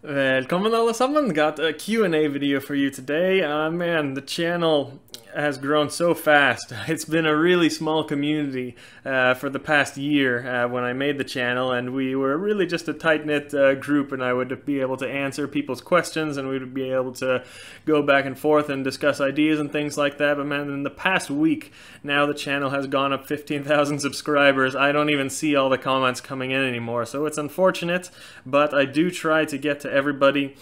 Velkommen alle sammen! Got a Q&A video for you today. Uh, man, the channel has grown so fast. It's been a really small community uh, for the past year uh, when I made the channel and we were really just a tight-knit uh, group and I would be able to answer people's questions and we would be able to go back and forth and discuss ideas and things like that. But man, in the past week, now the channel has gone up 15,000 subscribers. I don't even see all the comments coming in anymore. So it's unfortunate, but I do try to get to everybody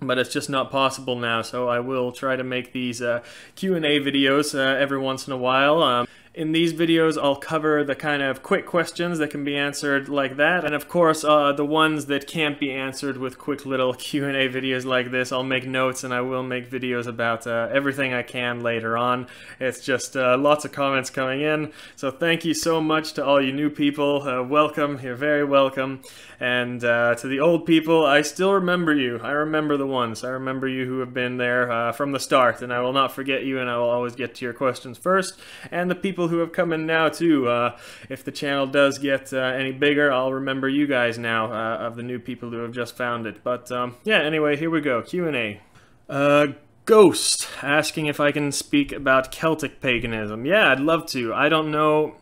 but it's just not possible now so I will try to make these uh, Q&A videos uh, every once in a while. Um, in these videos, I'll cover the kind of quick questions that can be answered like that, and of course, uh, the ones that can't be answered with quick little Q&A videos like this, I'll make notes and I will make videos about uh, everything I can later on. It's just uh, lots of comments coming in, so thank you so much to all you new people. Uh, welcome, you're very welcome. And uh, to the old people, I still remember you. I remember the ones. I remember you who have been there uh, from the start, and I will not forget you, and I will always get to your questions first. And the people people who have come in now too. Uh, if the channel does get uh, any bigger, I'll remember you guys now uh, of the new people who have just found it. But um, yeah, anyway, here we go. Q&A. Uh, Ghost asking if I can speak about Celtic paganism. Yeah, I'd love to. I don't know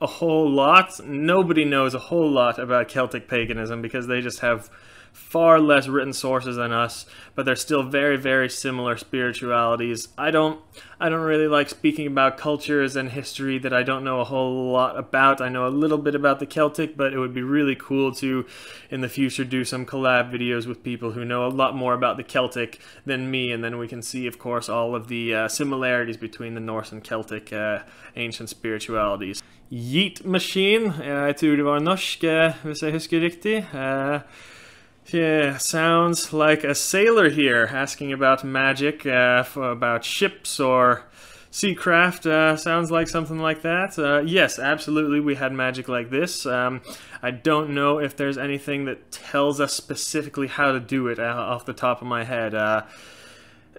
a whole lot. Nobody knows a whole lot about Celtic paganism because they just have far less written sources than us, but they're still very, very similar spiritualities. I don't, I don't really like speaking about cultures and history that I don't know a whole lot about. I know a little bit about the Celtic, but it would be really cool to, in the future, do some collab videos with people who know a lot more about the Celtic than me, and then we can see, of course, all of the uh, similarities between the Norse and Celtic uh, ancient spiritualities. Yeet Machine, jeg tror det var norsk, hvis jeg husker riktig. Yeah, sounds like a sailor here asking about magic, uh, about ships or seacraft. Uh, sounds like something like that. Uh, yes, absolutely, we had magic like this. Um, I don't know if there's anything that tells us specifically how to do it uh, off the top of my head. Uh,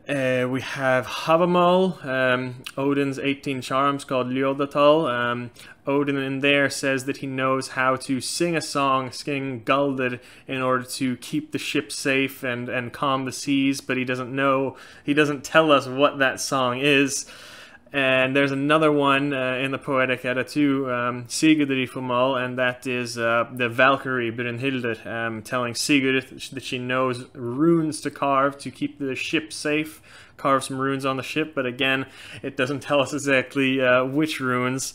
uh, we have Havamal, um, Odin's 18 charms called Ljodatal. Um, Odin in there says that he knows how to sing a song, sing Galdr, in order to keep the ship safe and, and calm the seas, but he doesn't know, he doesn't tell us what that song is. And there's another one uh, in the Poetic Edda too, um, Sigurdrifumal, and that is uh, the Valkyrie Brynhildr um, telling Sigurd that she knows runes to carve to keep the ship safe, carve some runes on the ship, but again, it doesn't tell us exactly uh, which runes.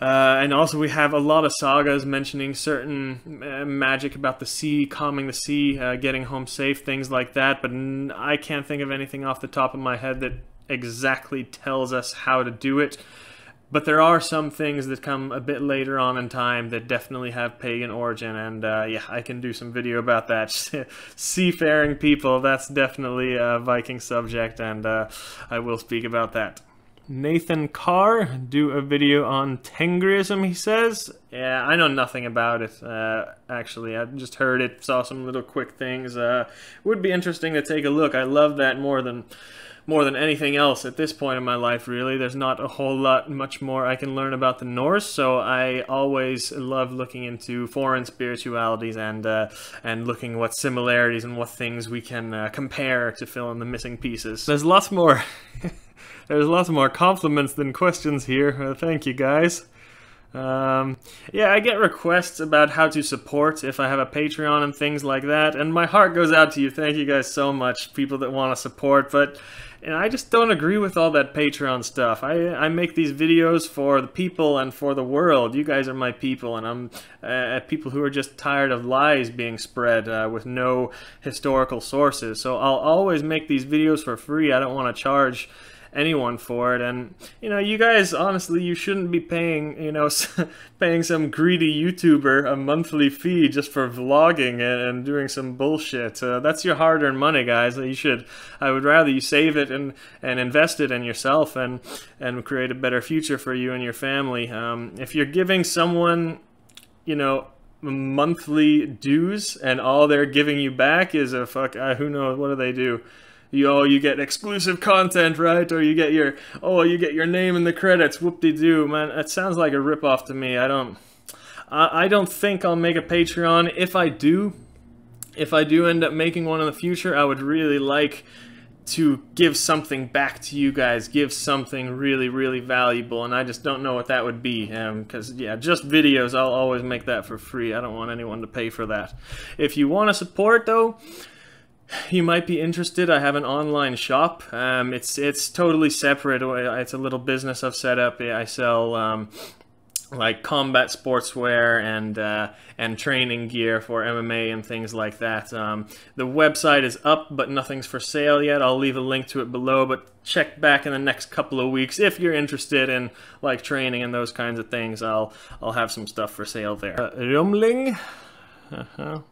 Uh, and also we have a lot of sagas mentioning certain uh, magic about the sea, calming the sea, uh, getting home safe, things like that. But I can't think of anything off the top of my head that exactly tells us how to do it. But there are some things that come a bit later on in time that definitely have pagan origin, and uh, yeah, I can do some video about that. Seafaring people, that's definitely a Viking subject, and uh, I will speak about that. Nathan Carr do a video on Tengrism, he says. Yeah, I know nothing about it, uh, actually. I just heard it, saw some little quick things. Uh, would be interesting to take a look. I love that more than more than anything else at this point in my life, really. There's not a whole lot much more I can learn about the Norse, so I always love looking into foreign spiritualities and uh, and looking what similarities and what things we can uh, compare to fill in the missing pieces. There's lots more... There's lots more compliments than questions here. Uh, thank you, guys. Um, yeah, I get requests about how to support if I have a Patreon and things like that, and my heart goes out to you. Thank you guys so much, people that want to support, but and I just don't agree with all that Patreon stuff. I, I make these videos for the people and for the world. You guys are my people, and I'm uh, people who are just tired of lies being spread uh, with no historical sources. So I'll always make these videos for free. I don't want to charge anyone for it. And you know, you guys, honestly, you shouldn't be paying you know paying some greedy YouTuber a monthly fee just for vlogging and, doing some bullshit. Uh, that's your hard-earned money, guys. You should. I would rather you save it and and invest it in yourself and and create a better future for you and your family. Um, if you're giving someone, you know, monthly dues and all they're giving you back is a fuck uh, who knows what do they do you you get exclusive content right or you get your oh you get your name in the credits whoop-de-doo man That sounds like a rip-off to me i don't I, I don't think i'll make a patreon if i do if I do end up making one in the future, I would really like to give something back to you guys, give something really, really valuable, and I just don't know what that would be. Because, um, yeah, just videos, I'll always make that for free. I don't want anyone to pay for that. If you want to support, though, you might be interested. I have an online shop. Um, it's it's totally separate. It's a little business I've set up. I sell um, like combat sportswear and uh, and training gear for MMA and things like that. Um, the website is up, but nothing's for sale yet. I'll leave a link to it below, but check back in the next couple of weeks if you're interested in like training and those kinds of things. I'll I'll have some stuff for sale there. Uh, Romling. Uh -huh.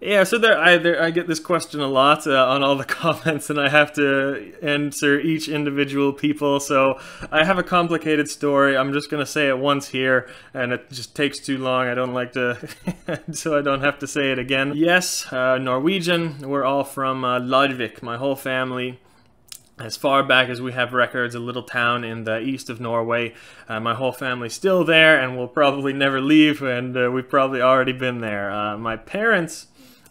Yeah, so there I there, I get this question a lot uh, on all the comments, and I have to answer each individual people. So I have a complicated story. I'm just gonna say it once here, and it just takes too long. I don't like to, so I don't have to say it again. Yes, uh, Norwegian. We're all from uh. My whole family as far back as we have records, a little town in the east of Norway. Uh, my whole family's still there and will probably never leave, and uh, we've probably already been there. Uh, my parents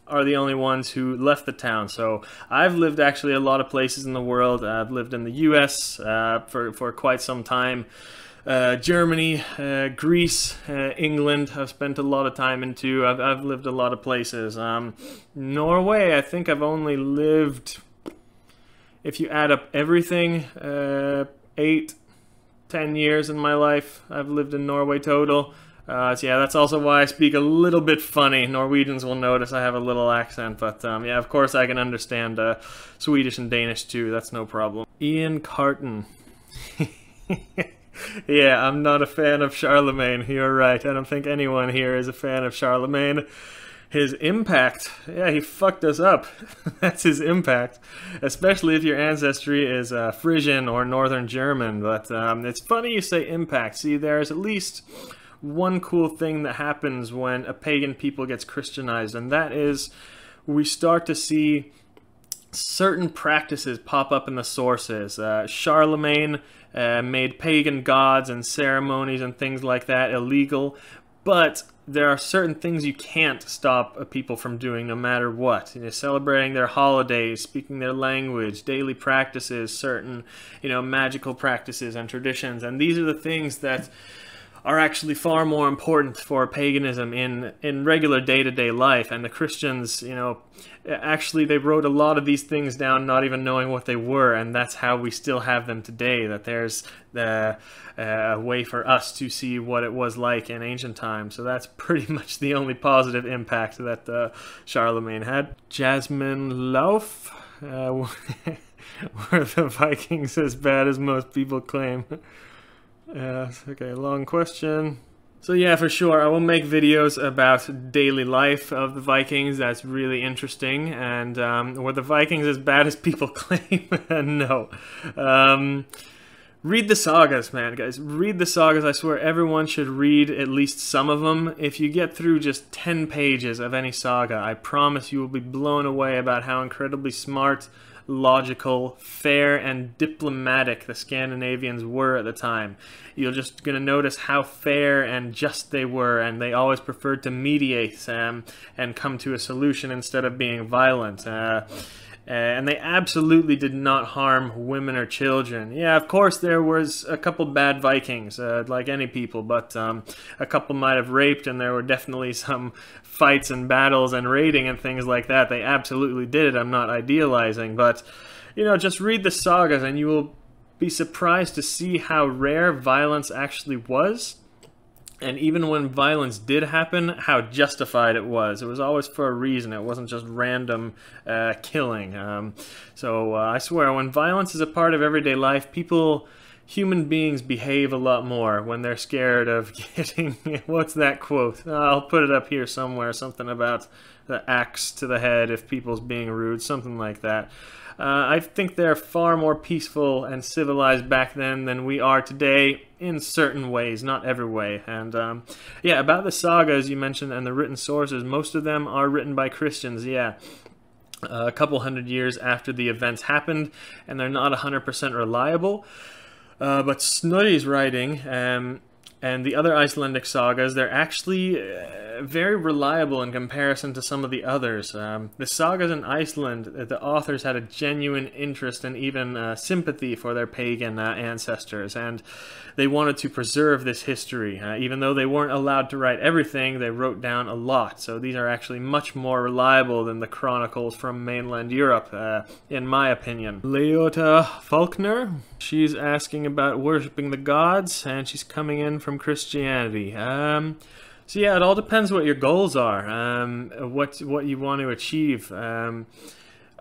are the only ones who left the town. So I've lived actually a lot of places in the world. I've lived in the U.S. Uh, for for quite some time. Uh, Germany, uh, Greece, uh, England. I've spent a lot of time into. I've I've lived a lot of places. Um, Norway. I think I've only lived. If you add up everything, uh, eight, ten years in my life, I've lived in Norway total. Uh, so yeah, that's also why I speak a little bit funny. Norwegians will notice I have a little accent, but um, yeah, of course I can understand uh, Swedish and Danish too. That's no problem. Ian Carton. yeah, I'm not a fan of Charlemagne. You're right. I don't think anyone here is a fan of Charlemagne. His impact, yeah, he fucked us up. That's his impact, especially if your ancestry is uh, Frisian or Northern German. But um, it's funny you say impact. See, there's at least one cool thing that happens when a pagan people gets Christianized, and that is we start to see certain practices pop up in the sources. Uh, Charlemagne uh, made pagan gods and ceremonies and things like that illegal, but there are certain things you can't stop a people from doing no matter what. You know, celebrating their holidays, speaking their language, daily practices, certain, you know, magical practices and traditions. And these are the things that are actually far more important for paganism in in regular day-to-day life. And the Christians you know actually they wrote a lot of these things down not even knowing what they were. And that's how we still have them today that there's the uh, way for us to see what it was like in ancient times. So that's pretty much the only positive impact that uh, Charlemagne had. Jasmin Lauff uh, were the Vikings as bad as most people claim uh, okay, long question. So yeah, for sure, I will make videos about daily life of the Vikings. That's really interesting. And um, were the Vikings as bad as people claim? no. Um, read the sagas, man, guys. Read the sagas. I swear everyone should read at least some of them. If you get through just 10 pages of any saga, I promise you will be blown away about how incredibly smart, logical, fair, and diplomatic the Scandinavians were at the time. You're just going to notice how fair and just they were, and they always preferred to mediate um, and come to a solution instead of being violent. Uh, and they absolutely did not harm women or children. Yeah, of course there was a couple bad Vikings, uh, like any people, but um, a couple might have raped, and there were definitely some fights and battles and raiding and things like that. They absolutely did it. I'm not idealizing, but you know, just read the sagas, and you will be surprised to see how rare violence actually was and even when violence did happen, how justified it was. It was always for a reason. It wasn't just random uh, killing. Um, so uh, I swear, when violence is a part of everyday life, people, human beings, behave a lot more when they're scared of getting. what's that quote? I'll put it up here somewhere. Something about the axe to the head if people's being rude. Something like that. Uh, I think they're far more peaceful and civilized back then than we are today in certain ways, not every way. And um, yeah, about the sagas you mentioned and the written sources, most of them are written by Christians, yeah. Uh, a couple hundred years after the events happened, and they're not 100% reliable. Uh, but Snorri's writing um, and the other Icelandic sagas, they're actually uh, very reliable in comparison to some of the others. Um, the sagas in Iceland, uh, the authors had a genuine interest and even uh, sympathy for their pagan uh, ancestors, and they wanted to preserve this history. Uh, even though they weren't allowed to write everything, they wrote down a lot. So these are actually much more reliable than the chronicles from mainland Europe, uh, in my opinion. Leota Faulkner, she's asking about worshipping the gods, and she's coming in from Christianity. Um, so yeah, it all depends what your goals are, um, what what you want to achieve. Um,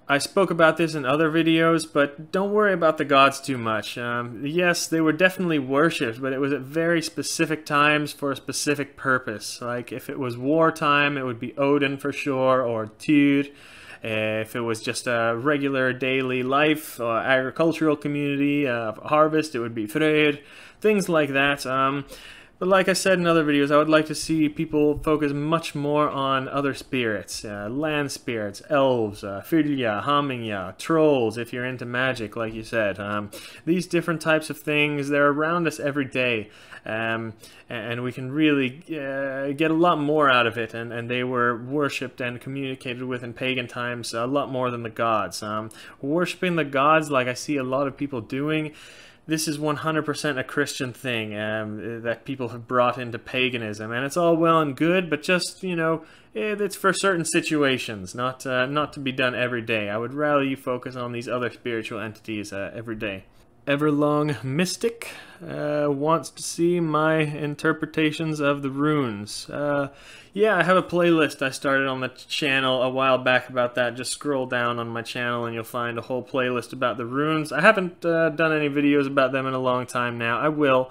I spoke about this in other videos, but don't worry about the gods too much. Um, yes, they were definitely worshipped, but it was at very specific times for a specific purpose. Like if it was wartime, it would be Odin for sure, or Tyr. If it was just a regular daily life, uh, agricultural community, uh, harvest, it would be Freyr, things like that. Um, but like I said in other videos, I would like to see people focus much more on other spirits, uh, land spirits, elves, uh, Fylgja, Hamingja, trolls, if you're into magic, like you said. Um, these different types of things, they're around us every day, um, and we can really uh, get a lot more out of it, and, and they were worshipped and communicated with in pagan times a lot more than the gods. Um, worshipping the gods, like I see a lot of people doing, this is 100% a Christian thing um, that people have brought into paganism, and it's all well and good, but just you know, it's for certain situations, not uh, not to be done every day. I would rather you focus on these other spiritual entities uh, every day. Everlong Mystic uh, wants to see my interpretations of the runes. Uh, yeah, I have a playlist I started on the channel a while back about that. Just scroll down on my channel and you'll find a whole playlist about the runes. I haven't uh, done any videos about them in a long time now. I will.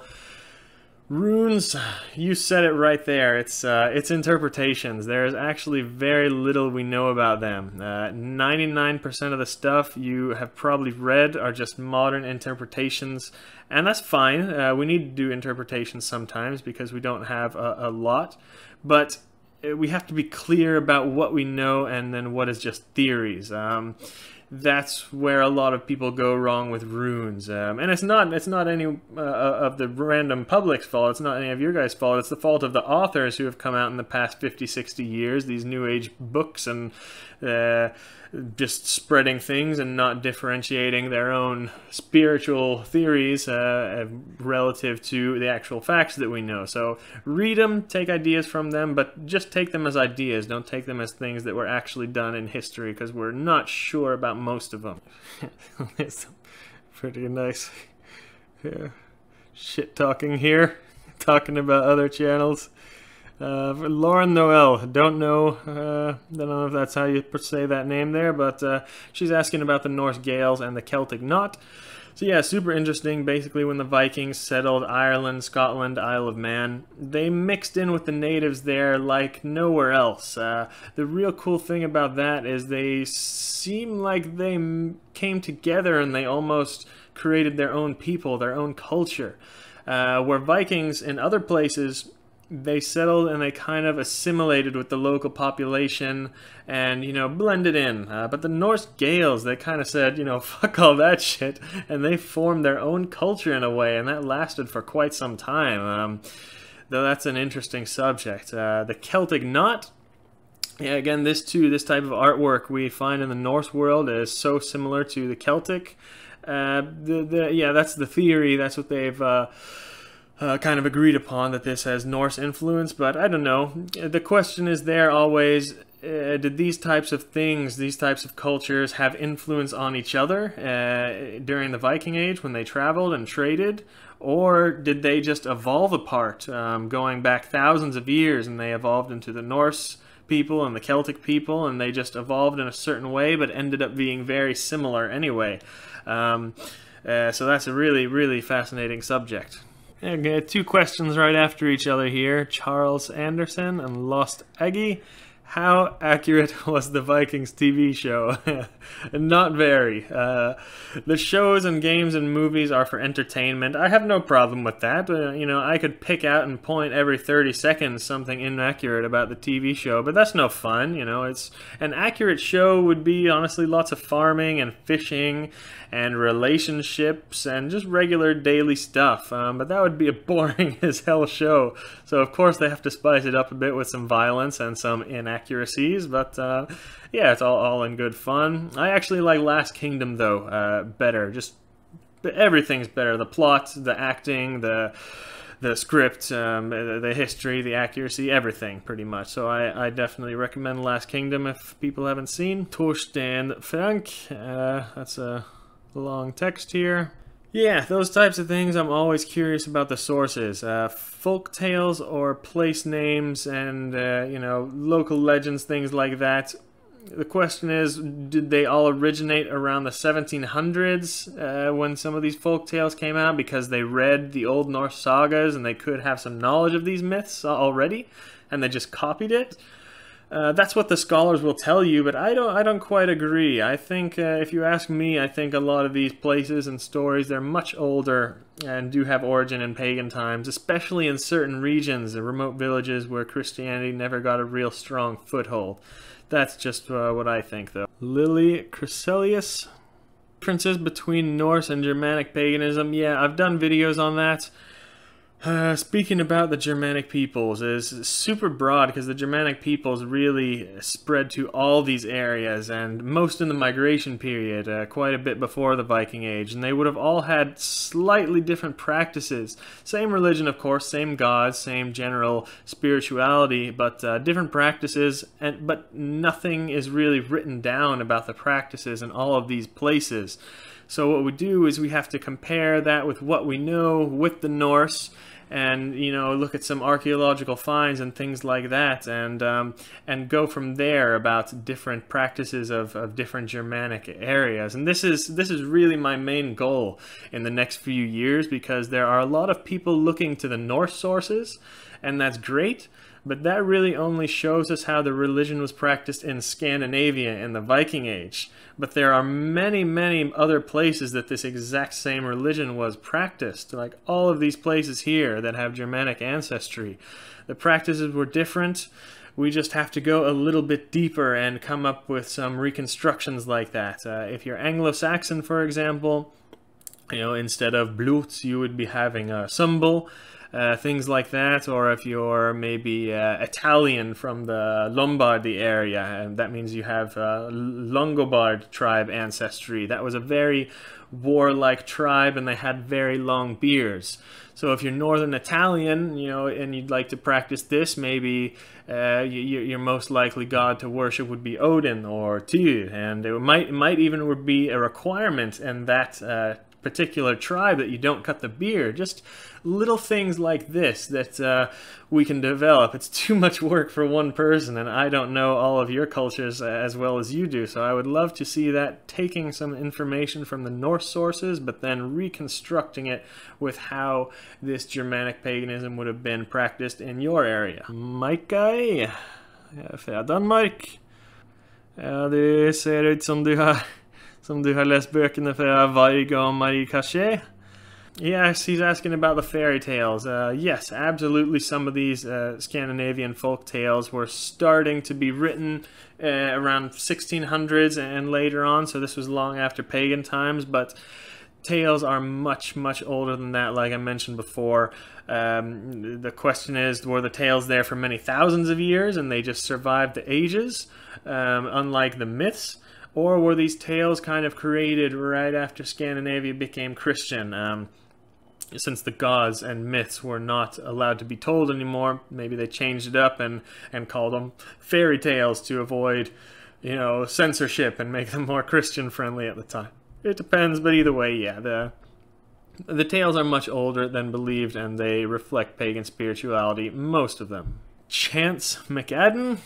Runes, you said it right there. It's uh, it's interpretations. There's actually very little we know about them. 99% uh, of the stuff you have probably read are just modern interpretations, and that's fine. Uh, we need to do interpretations sometimes because we don't have a, a lot, but uh, we have to be clear about what we know and then what is just theories. Um, that's where a lot of people go wrong with runes. Um, and it's not it's not any uh, of the random public's fault. It's not any of your guys' fault. It's the fault of the authors who have come out in the past 50, 60 years, these new age books and uh, just spreading things and not differentiating their own spiritual theories uh, relative to the actual facts that we know. So read them, take ideas from them, but just take them as ideas. Don't take them as things that were actually done in history because we're not sure about most of them. it's pretty nice yeah. shit talking here, talking about other channels. Uh, Lauren Noel, don't know, uh, don't know if that's how you say that name there, but uh, she's asking about the Norse Gaels and the Celtic Knot. So yeah, super interesting. Basically, when the Vikings settled Ireland, Scotland, Isle of Man, they mixed in with the natives there like nowhere else. Uh, the real cool thing about that is they seem like they came together and they almost created their own people, their own culture. Uh, where Vikings in other places they settled and they kind of assimilated with the local population and, you know, blended in. Uh, but the Norse Gaels, they kind of said, you know, fuck all that shit, and they formed their own culture in a way, and that lasted for quite some time. Um, though that's an interesting subject. Uh, the Celtic Knot, yeah, again, this too, this type of artwork we find in the Norse world is so similar to the Celtic. Uh, the, the, yeah, that's the theory. That's what they've uh, uh, kind of agreed upon that this has Norse influence, but I don't know. The question is there always uh, did these types of things, these types of cultures, have influence on each other uh, during the Viking Age when they traveled and traded? Or did they just evolve apart, um, going back thousands of years, and they evolved into the Norse people and the Celtic people, and they just evolved in a certain way, but ended up being very similar anyway? Um, uh, so that's a really, really fascinating subject. Okay, two questions right after each other here. Charles Anderson and Lost Aggie how accurate was the Vikings TV show? Not very. Uh, the shows and games and movies are for entertainment. I have no problem with that. Uh, you know, I could pick out and point every 30 seconds something inaccurate about the TV show, but that's no fun. You know, it's an accurate show would be honestly lots of farming and fishing and relationships and just regular daily stuff. Um, but that would be a boring as hell show. So of course they have to spice it up a bit with some violence and some inaccuracies. But uh, yeah, it's all, all in good fun. I actually like Last Kingdom though uh, better. Just everything's better. The plot, the acting, the the script, um, the history, the accuracy, everything pretty much. So I, I, definitely recommend Last Kingdom if people haven't seen. Thorsten Frank, uh, that's a long text here. Yeah, those types of things, I'm always curious about the sources. Uh, folk tales or place names and, uh, you know, local legends, things like that. The question is, did they all originate around the 1700s uh, when some of these folk tales came out because they read the Old Norse sagas and they could have some knowledge of these myths already and they just copied it? Uh, that's what the scholars will tell you, but I don't. I don't quite agree. I think, uh, if you ask me, I think a lot of these places and stories they're much older and do have origin in pagan times, especially in certain regions, the remote villages where Christianity never got a real strong foothold. That's just uh, what I think, though. Lilly Crecelius. Differences between Norse and Germanic paganism. Yeah, I've done videos on that. Uh, speaking about the Germanic peoples is super broad because the Germanic peoples really spread to all these areas and most in the migration period, uh, quite a bit before the Viking Age, and they would have all had slightly different practices. Same religion, of course, same gods, same general spirituality, but uh, different practices, and but nothing is really written down about the practices in all of these places. So what we do is we have to compare that with what we know with the Norse and you know look at some archaeological finds and things like that and um, and go from there about different practices of, of different Germanic areas. And this is this is really my main goal in the next few years because there are a lot of people looking to the Norse sources and that's great but that really only shows us how the religion was practiced in Scandinavia in the Viking Age. But there are many, many other places that this exact same religion was practiced, like all of these places here that have Germanic ancestry. The practices were different. We just have to go a little bit deeper and come up with some reconstructions like that. Uh, if you're Anglo-Saxon, for example, you know, instead of blot, you would be having a sumbel uh, things like that, or if you're maybe uh, Italian from the Lombardy area, and that means you have uh, Longobard tribe ancestry. That was a very warlike tribe, and they had very long beards. So if you're Northern Italian, you know, and you'd like to practice this, maybe uh, you, your most likely god to worship would be Odin or Tyr, and it might might even be a requirement in that uh, particular tribe that you don't cut the beard. Just little things like this that uh, we can develop. It's too much work for one person, and I don't know all of your cultures as well as you do, so I would love to see that taking some information from the Norse sources, but then reconstructing it with how this Germanic paganism would have been practiced in your area. Micah, fra Danmark. Ja, det ser ut som du har som du har läst böckerna för Varg och Marie Cachet. Yes, he's asking about the fairy tales. Uh, yes, absolutely. Some of these uh, Scandinavian folk tales were starting to be written uh, around 1600s and later on, so this was long after pagan times, but tales are much, much older than that, like I mentioned before. Um, the question is, were the tales there for many thousands of years and they just survived the ages, um, unlike the myths? Or were these tales kind of created right after Scandinavia became Christian? Um, since the gods and myths were not allowed to be told anymore, maybe they changed it up and, and called them fairy tales to avoid, you know, censorship and make them more Christian friendly at the time. It depends, but either way, yeah, the the tales are much older than believed and they reflect pagan spirituality, most of them. Chance McAdden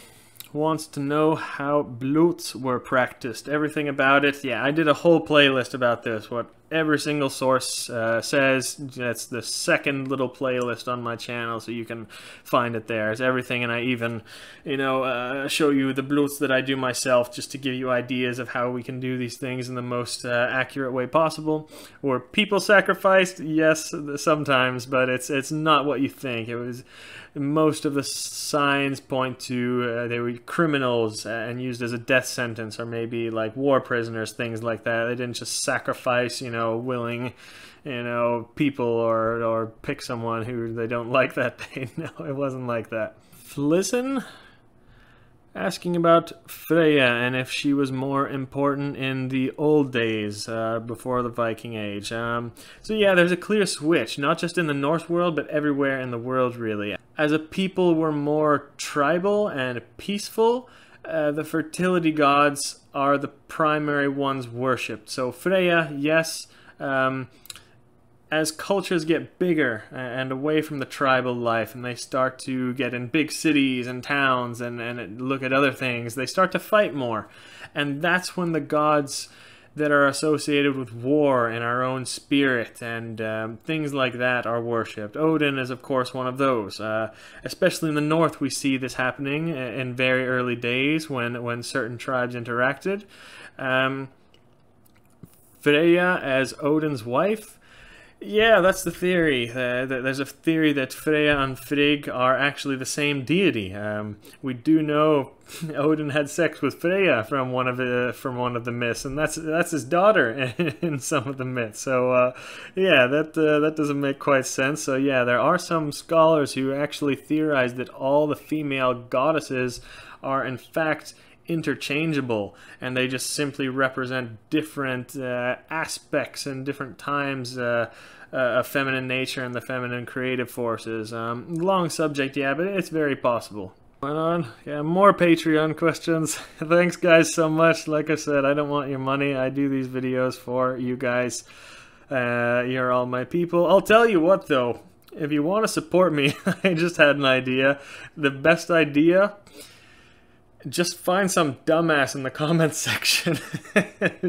wants to know how blots were practiced, everything about it. Yeah, I did a whole playlist about this, what every single source uh, says. That's the second little playlist on my channel, so you can find it there. It's everything, and I even, you know, uh, show you the blots that I do myself just to give you ideas of how we can do these things in the most uh, accurate way possible. Were people sacrificed? Yes, sometimes, but it's it's not what you think. It was most of the signs point to uh, they were criminals and used as a death sentence or maybe like war prisoners things like that they didn't just sacrifice you know willing you know people or or pick someone who they don't like that day no it wasn't like that Flisan asking about Freya and if she was more important in the old days uh, before the Viking Age. Um, so yeah, there's a clear switch, not just in the Norse world, but everywhere in the world really. As a people were more tribal and peaceful, uh, the fertility gods are the primary ones worshipped. So Freya, yes, um, as cultures get bigger and away from the tribal life and they start to get in big cities and towns and, and look at other things, they start to fight more. And that's when the gods that are associated with war and our own spirit and um, things like that are worshipped. Odin is, of course, one of those. Uh, especially in the north, we see this happening in very early days when, when certain tribes interacted. Um, Freya as Odin's wife yeah, that's the theory. Uh, there's a theory that Freya and Frigg are actually the same deity. Um, we do know Odin had sex with Freya from one of the from one of the myths, and that's that's his daughter in some of the myths. So uh, yeah, that uh, that doesn't make quite sense. So yeah, there are some scholars who actually theorize that all the female goddesses are in fact interchangeable and they just simply represent different uh, aspects and different times uh, uh, of feminine nature and the feminine creative forces. Um, long subject, yeah, but it's very possible. Going on, yeah, more Patreon questions. Thanks, guys, so much. Like I said, I don't want your money. I do these videos for you guys. Uh, you're all my people. I'll tell you what, though. If you want to support me, I just had an idea. The best idea just find some dumbass in the comments section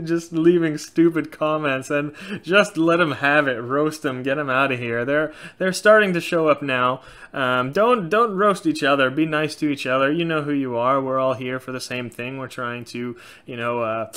just leaving stupid comments and just let them have it roast them get them out of here. They're they're starting to show up now. Um, don't don't roast each other. Be nice to each other. You know who you are. We're all here for the same thing. We're trying to you know uh,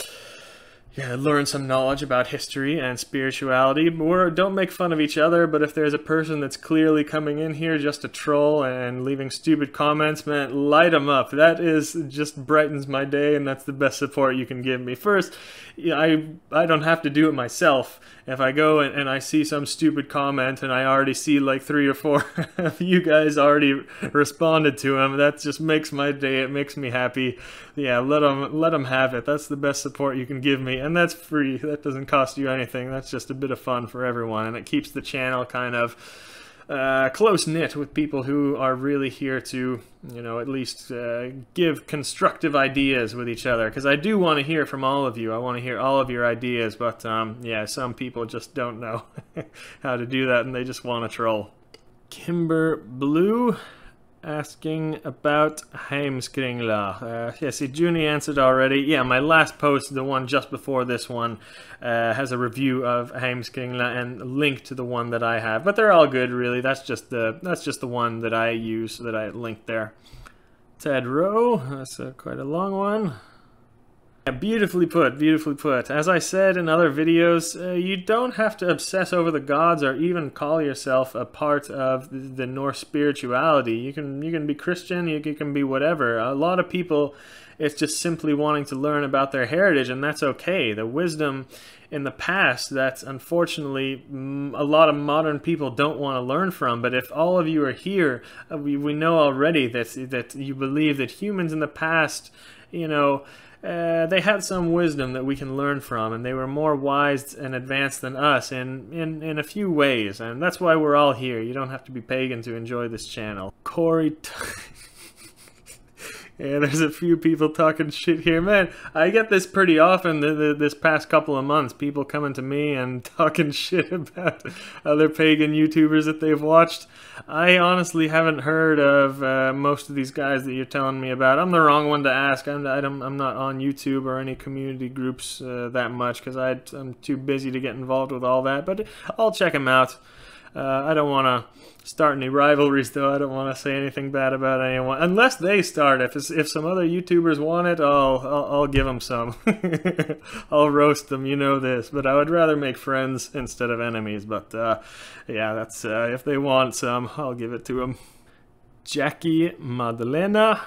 yeah, learn some knowledge about history and spirituality. We're, don't make fun of each other, but if there's a person that's clearly coming in here just to troll and leaving stupid comments, man, light them up. That is just brightens my day, and that's the best support you can give me. First, I I don't have to do it myself. If I go and, and I see some stupid comment and I already see like three or four of you guys already responded to him, that just makes my day. It makes me happy. Yeah, let them let them have it. That's the best support you can give me and that's free. That doesn't cost you anything. That's just a bit of fun for everyone, and it keeps the channel kind of uh, close knit with people who are really here to, you know, at least uh, give constructive ideas with each other. Because I do want to hear from all of you. I want to hear all of your ideas, but um, yeah, some people just don't know how to do that, and they just want to troll. Kimber Blue asking about Heimskringla. Uh, yes, Junie answered already. Yeah, my last post, the one just before this one, uh, has a review of Heimskringla and a link to the one that I have. But they're all good, really. That's just the that's just the one that I use that I linked there. Ted Roe, that's a, quite a long one. Yeah, beautifully put, beautifully put. As I said in other videos, uh, you don't have to obsess over the gods or even call yourself a part of the Norse spirituality. You can you can be Christian, you can be whatever. A lot of people, it's just simply wanting to learn about their heritage, and that's okay. The wisdom in the past that unfortunately a lot of modern people don't want to learn from. But if all of you are here, uh, we, we know already that that you believe that humans in the past, you know, uh, they had some wisdom that we can learn from, and they were more wise and advanced than us in, in, in a few ways, and that's why we're all here. You don't have to be pagan to enjoy this channel. Cory... Yeah, there's a few people talking shit here, man. I get this pretty often. This past couple of months, people coming to me and talking shit about other pagan YouTubers that they've watched. I honestly haven't heard of uh, most of these guys that you're telling me about. I'm the wrong one to ask. I'm I am not on YouTube or any community groups uh, that much because I'm too busy to get involved with all that. But I'll check them out. Uh, I don't want to start any rivalries, though. I don't want to say anything bad about anyone, unless they start. If if some other YouTubers want it, I'll I'll, I'll give them some. I'll roast them. You know this, but I would rather make friends instead of enemies. But uh, yeah, that's uh, if they want some, I'll give it to them. Jackie Maddelena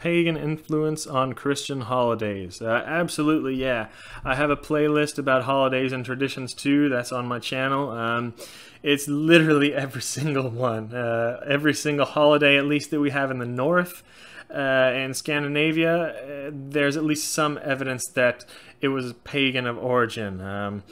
pagan influence on Christian holidays. Uh, absolutely, yeah. I have a playlist about holidays and traditions too. That's on my channel. Um, it's literally every single one. Uh, every single holiday, at least that we have in the north. Uh, in Scandinavia, uh, there's at least some evidence that it was pagan of origin. Um,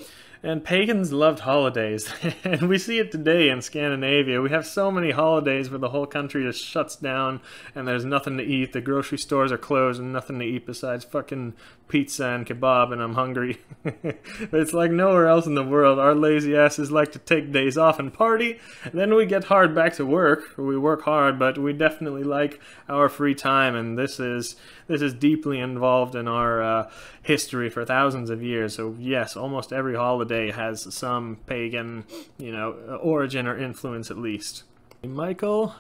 and pagans loved holidays, and we see it today in Scandinavia. We have so many holidays where the whole country just shuts down and there's nothing to eat. The grocery stores are closed and nothing to eat besides fucking pizza and kebab, and I'm hungry. it's like nowhere else in the world. Our lazy asses like to take days off and party, then we get hard back to work. We work hard, but we definitely like our free time, and this is this is deeply involved in our uh, history for thousands of years. So yes, almost every holiday has some pagan, you know, origin or influence at least. Michael.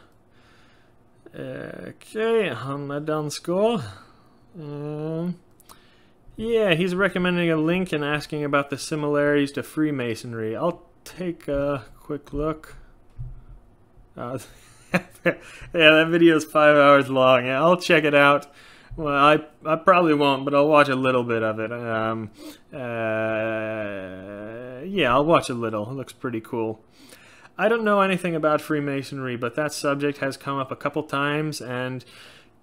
Okay, han er dansker. Um, yeah, he's recommending a link and asking about the similarities to Freemasonry. I'll take a quick look. Uh, yeah, that video is five hours long. Yeah, I'll check it out. Well, I I probably won't, but I'll watch a little bit of it. Um, uh, yeah, I'll watch a little. It looks pretty cool. I don't know anything about Freemasonry, but that subject has come up a couple times, and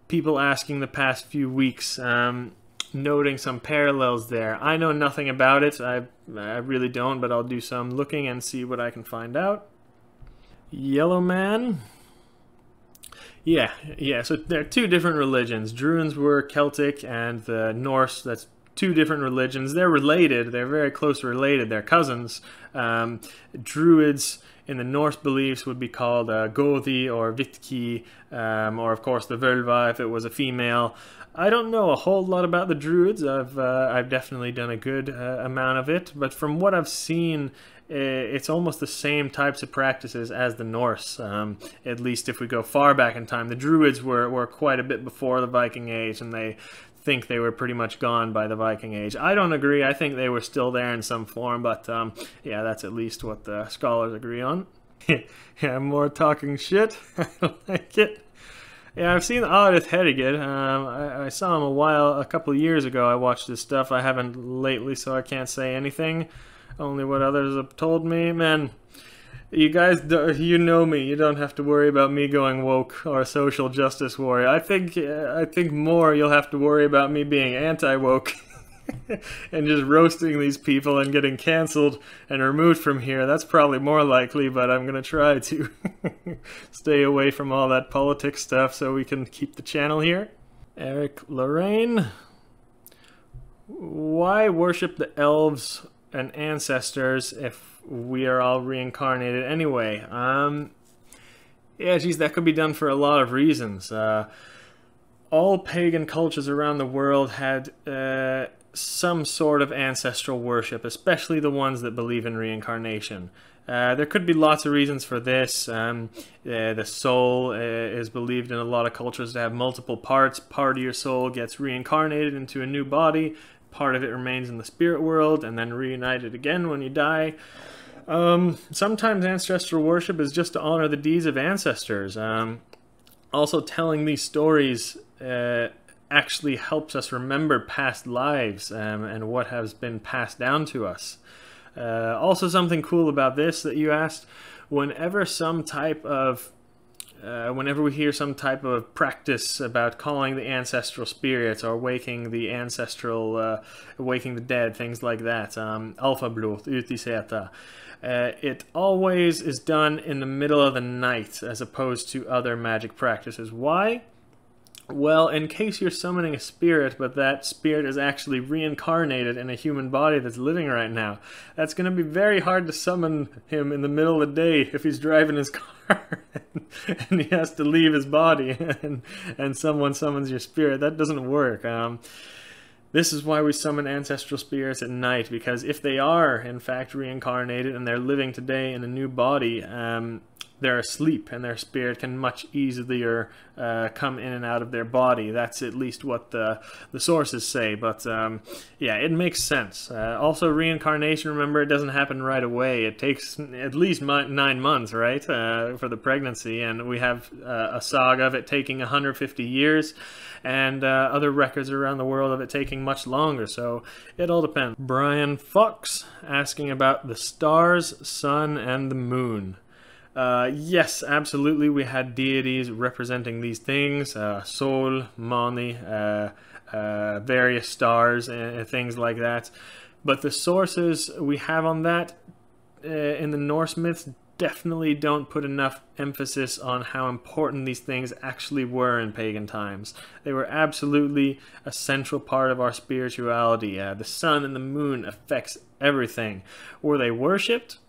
people asking the past few weeks. Um, noting some parallels there. I know nothing about it. I, I really don't, but I'll do some looking and see what I can find out. Yellow Man. Yeah, yeah, so there are two different religions. Druids were Celtic and the Norse, that's two different religions. They're related, they're very close related, they're cousins. Um, Druids in the Norse beliefs would be called uh, Gothi or Vitki, um, or of course the Völva if it was a female. I don't know a whole lot about the Druids. I've uh, I've definitely done a good uh, amount of it, but from what I've seen, it's almost the same types of practices as the Norse. Um, at least if we go far back in time, the Druids were were quite a bit before the Viking Age, and they think they were pretty much gone by the Viking Age. I don't agree. I think they were still there in some form, but um, yeah, that's at least what the scholars agree on. yeah, more talking shit. I don't like it. Yeah, I've seen Ardith Hedigid. Um, I, I, saw him a while, a couple years ago. I watched his stuff. I haven't lately, so I can't say anything. Only what others have told me. Man, you guys, you know me. You don't have to worry about me going woke or social justice warrior. I think, I think more you'll have to worry about me being anti-woke. and just roasting these people and getting canceled and removed from here. That's probably more likely, but I'm going to try to stay away from all that politics stuff so we can keep the channel here. Erik Lorrain. Why worship the elves and ancestors if we are all reincarnated anyway? Um, yeah, geez, that could be done for a lot of reasons. Uh, all pagan cultures around the world had uh, some sort of ancestral worship, especially the ones that believe in reincarnation. Uh, there could be lots of reasons for this. Um, uh, the soul uh, is believed in a lot of cultures to have multiple parts. Part of your soul gets reincarnated into a new body, part of it remains in the spirit world, and then reunited again when you die. Um, sometimes ancestral worship is just to honor the deeds of ancestors. Um, also, telling these stories uh, actually helps us remember past lives um, and what has been passed down to us. Uh, also, something cool about this that you asked whenever some type of uh, whenever we hear some type of practice about calling the ancestral spirits or waking the ancestral, uh, waking the dead, things like that, um, alfablot, utiseta, uh, it always is done in the middle of the night as opposed to other magic practices. Why? Well, in case you're summoning a spirit, but that spirit is actually reincarnated in a human body that's living right now, that's going to be very hard to summon him in the middle of the day if he's driving his car and he has to leave his body and, and someone summons your spirit. That doesn't work. Um, this is why we summon ancestral spirits at night, because if they are, in fact, reincarnated and they're living today in a new body, um, they're asleep and their spirit can much easier uh, come in and out of their body. That's at least what the, the sources say. But um, yeah, it makes sense. Uh, also, reincarnation, remember, it doesn't happen right away. It takes at least nine months, right, uh, for the pregnancy. And we have uh, a saga of it taking 150 years and uh, other records around the world of it taking much longer. So it all depends. Brian Fox asking about the stars, sun, and the moon. Uh, yes, absolutely. We had deities representing these things: uh, Sol, Mani, uh, uh various stars, and things like that. But the sources we have on that uh, in the Norse myths definitely don't put enough emphasis on how important these things actually were in pagan times. They were absolutely a central part of our spirituality. The sun and the moon affects everything. Were they worshipped?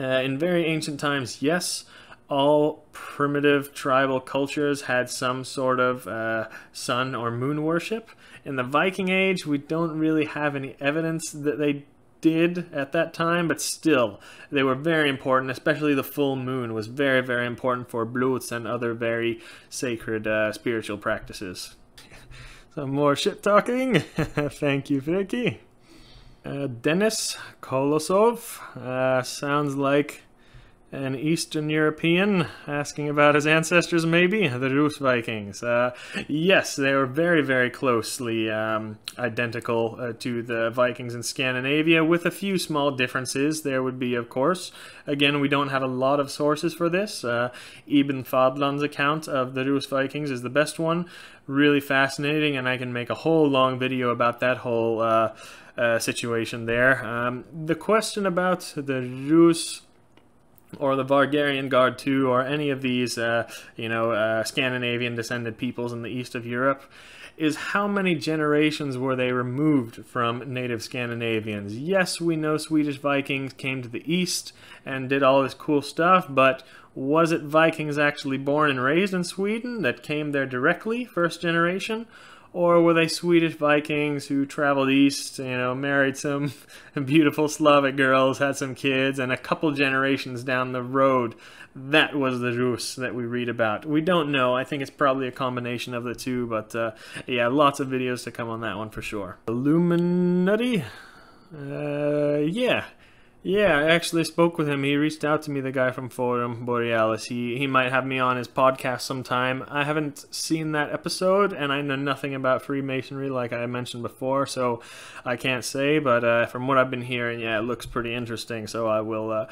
Uh, in very ancient times, yes, all primitive tribal cultures had some sort of uh, sun or moon worship. In the Viking Age, we don't really have any evidence that they did at that time, but still, they were very important, especially the full moon was very, very important for blots and other very sacred uh, spiritual practices. Some more shit talking. Thank you, Vicky. Uh, Dennis Kolosov uh, sounds like an Eastern European asking about his ancestors, maybe? The Rus Vikings. Uh, yes, they were very, very closely um, identical uh, to the Vikings in Scandinavia, with a few small differences. There would be, of course. Again, we don't have a lot of sources for this. Uh, Ibn Fadlan's account of the Rus Vikings is the best one. Really fascinating, and I can make a whole long video about that whole uh, situation there. Um, the question about the Rus or the Varangian Guard too, or any of these, uh, you know, uh, Scandinavian descended peoples in the east of Europe, is how many generations were they removed from native Scandinavians? Yes, we know Swedish Vikings came to the east and did all this cool stuff, but was it Vikings actually born and raised in Sweden that came there directly, first generation? Or were they Swedish Vikings who traveled east, you know, married some beautiful Slavic girls, had some kids, and a couple generations down the road, that was the Rus that we read about. We don't know. I think it's probably a combination of the two, but uh, yeah, lots of videos to come on that one for sure. Illuminutty? Uh, yeah. Yeah, I actually spoke with him. He reached out to me, the guy from Forum Borealis. He he might have me on his podcast sometime. I haven't seen that episode, and I know nothing about Freemasonry, like I mentioned before, so I can't say. But uh, from what I've been hearing, yeah, it looks pretty interesting. So I will, uh,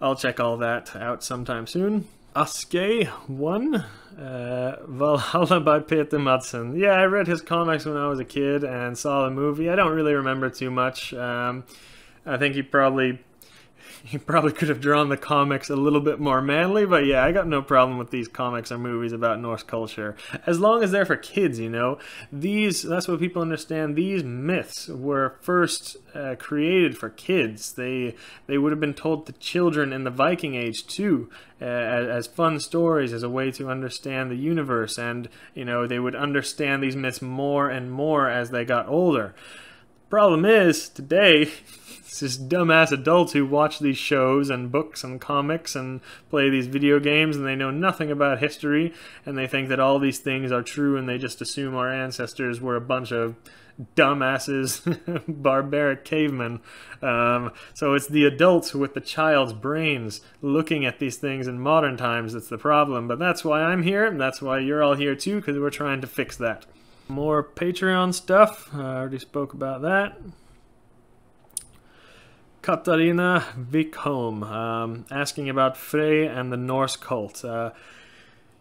I'll check all that out sometime soon. Aske one, uh, Valhalla by Peter Madsen. Yeah, I read his comics when I was a kid and saw the movie. I don't really remember too much. Um, I think he probably he probably could have drawn the comics a little bit more manly, but yeah, I got no problem with these comics or movies about Norse culture. As long as they're for kids, you know. These, that's what people understand, these myths were first uh, created for kids. They, they would have been told to children in the Viking Age too, uh, as, as fun stories, as a way to understand the universe, and, you know, they would understand these myths more and more as they got older. Problem is, today, it's just dumbass adults who watch these shows and books and comics and play these video games and they know nothing about history and they think that all these things are true and they just assume our ancestors were a bunch of dumbasses, barbaric cavemen. Um, so it's the adults with the child's brains looking at these things in modern times that's the problem. But that's why I'm here, and that's why you're all here too, because we're trying to fix that. More Patreon stuff. I already spoke about that. Katarina Wikholm um, asking about Frey and the Norse cult. Uh,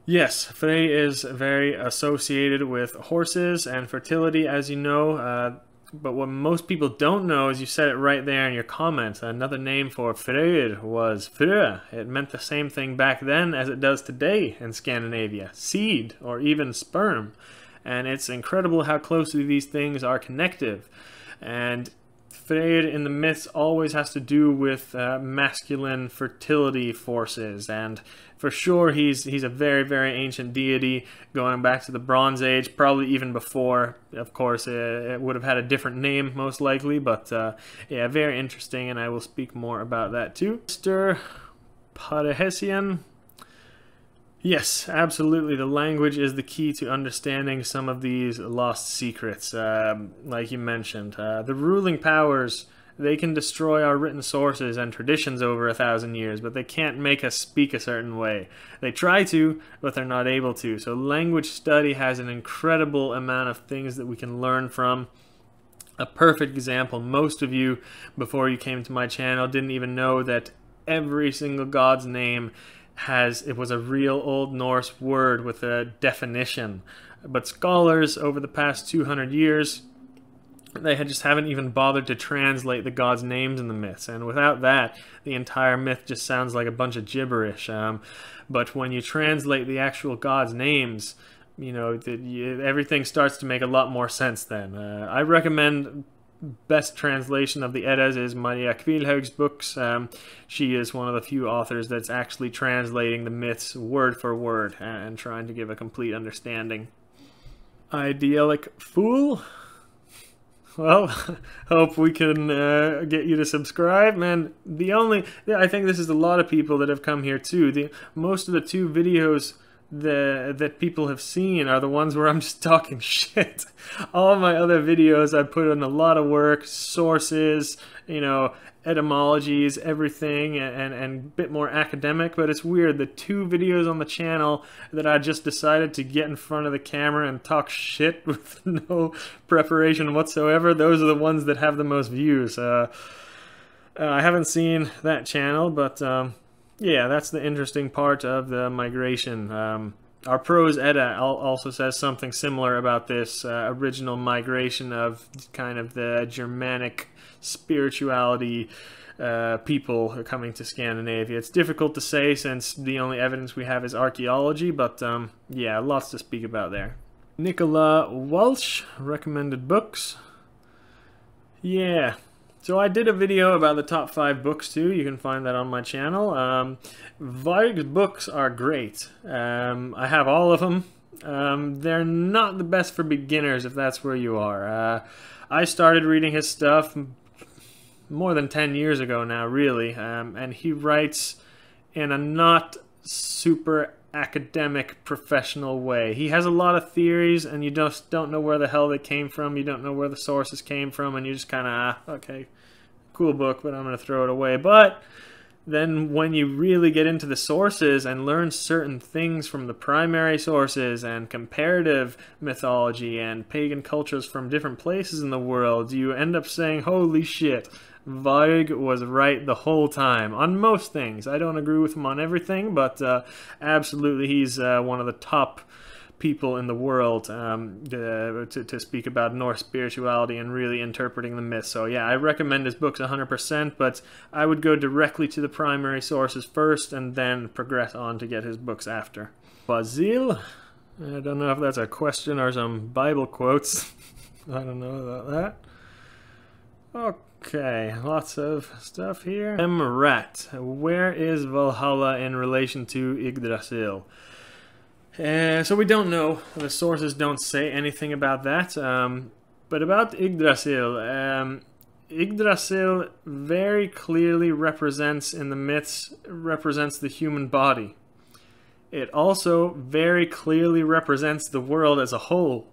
yes, Frey is very associated with horses and fertility, as you know. Uh, But what most people don't know is you said it right there in your comments. Another name for Freyr was frø. It meant the same thing back then as it does today in Scandinavia seed or even sperm. And it's incredible how closely these things are connective. And Freyr in the myths always has to do with uh, masculine fertility forces, and for sure he's he's a very very ancient deity going back to the Bronze Age, probably even before. Of course, it would have had a different name most likely, but uh, yeah, very interesting, and I will speak more about that too. Mr. Parrehesian Yes, absolutely. The language is the key to understanding some of these lost secrets, um, like you mentioned. Uh, the ruling powers, they can destroy our written sources and traditions over a thousand years, but they can't make us speak a certain way. They try to, but they're not able to. So language study has an incredible amount of things that we can learn from. A perfect example, most of you, before you came to my channel, didn't even know that every single god's name has it was a real old Norse word with a definition. But scholars over the past 200 years they had just haven't even bothered to translate the gods' names in the myths, and without that, the entire myth just sounds like a bunch of gibberish. Um, but when you translate the actual gods' names, you know, the, you, everything starts to make a lot more sense. Then uh, I recommend best translation of the Eddas is Maria Kvilhaug's books. Um, she is one of the few authors that's actually translating the myths word for word and trying to give a complete understanding. Idyllic Fool? Well, hope we can uh, get you to subscribe, man. The only, I think this is a lot of people that have come here too. The most of the two videos the that people have seen are the ones where I'm just talking shit. All my other videos I put in a lot of work, sources, you know, etymologies, everything, and, and, a bit more academic, but it's weird. The two videos on the channel that I just decided to get in front of the camera and talk shit with no preparation whatsoever, those are the ones that have the most views. Uh, uh, I haven't seen that channel, but um, yeah, that's the interesting part of the migration. Um, our prose edda also says something similar about this uh, original migration of kind of the Germanic spirituality uh, people coming to Scandinavia. It's difficult to say since the only evidence we have is archaeology, but um, yeah, lots to speak about there. Nicola Walsh recommended books. Yeah, so I did a video about the top five books too. You can find that on my channel. Um, Varg's books are great. Um, I have all of them. Um, they're not the best for beginners if that's where you are. Uh, I started reading his stuff more than 10 years ago now, really. Um, and he writes in a not super academic professional way. He has a lot of theories and you just don't know where the hell they came from. You don't know where the sources came from and you just kind of, ah, okay, cool book, but I'm going to throw it away. But then when you really get into the sources and learn certain things from the primary sources and comparative mythology and pagan cultures from different places in the world, you end up saying, holy shit, Varg was right the whole time on most things. I don't agree with him on everything, but uh, absolutely he's uh, one of the top people in the world um, to, to speak about Norse spirituality and really interpreting the myths. So yeah, I recommend his books 100%, but I would go directly to the primary sources first and then progress on to get his books after. Basil, I don't know if that's a question or some Bible quotes. I don't know about that. Okay, lots of stuff here. Emrat, where is Valhalla in relation to Yggdrasil? Uh, so we don't know. The sources don't say anything about that. Um, but about Yggdrasil, um, Yggdrasil very clearly represents in the myths represents the human body. It also very clearly represents the world as a whole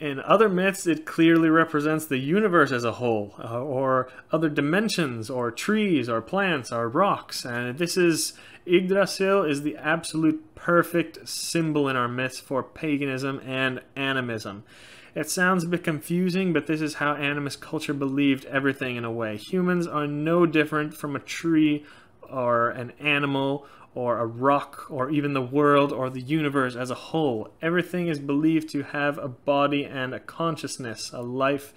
in other myths, it clearly represents the universe as a whole, uh, or other dimensions, or trees, or plants, or rocks. And this is Yggdrasil is the absolute perfect symbol in our myths for paganism and animism. It sounds a bit confusing, but this is how animist culture believed everything in a way. Humans are no different from a tree or an animal or a rock or even the world or the universe as a whole. Everything is believed to have a body and a consciousness, a life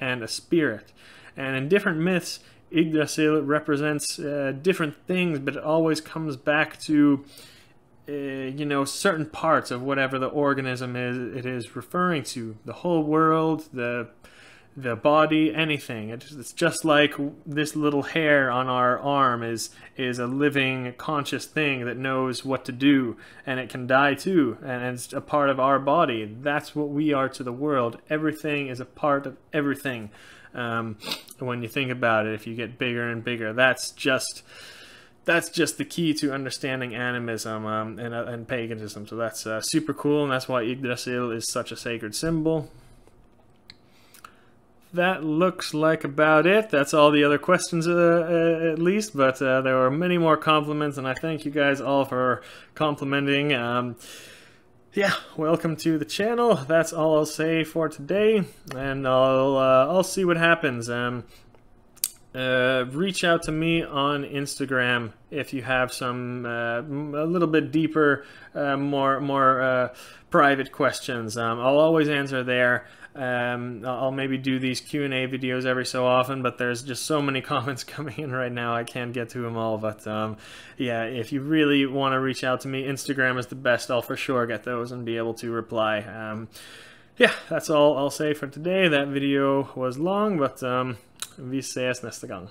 and a spirit. And in different myths, Yggdrasil represents uh, different things, but it always comes back to uh, you know certain parts of whatever the organism is it is referring to the whole world the the body anything it's just like this little hair on our arm is is a living conscious thing that knows what to do and it can die too and it's a part of our body that's what we are to the world everything is a part of everything um, when you think about it if you get bigger and bigger that's just that's just the key to understanding animism um, and, uh, and, paganism. So that's uh, super cool, and that's why Yggdrasil is such a sacred symbol. That looks like about it. That's all the other questions, uh, uh at least, but uh, there were many more compliments, and I thank you guys all for complimenting. Um, yeah, welcome to the channel. That's all I'll say for today, and I'll uh, I'll see what happens. Um, uh, reach out to me on Instagram if you have some uh, a little bit deeper, uh, more more uh, private questions. Um, I'll always answer there. Um, I'll maybe do these Q&A videos every so often, but there's just so many comments coming in right now, I can't get to them all. But um, yeah, if you really want to reach out to me, Instagram is the best. I'll for sure get those and be able to reply. Um, yeah, that's all I'll say for today. That video was long, but um, Vi ses nästa gång.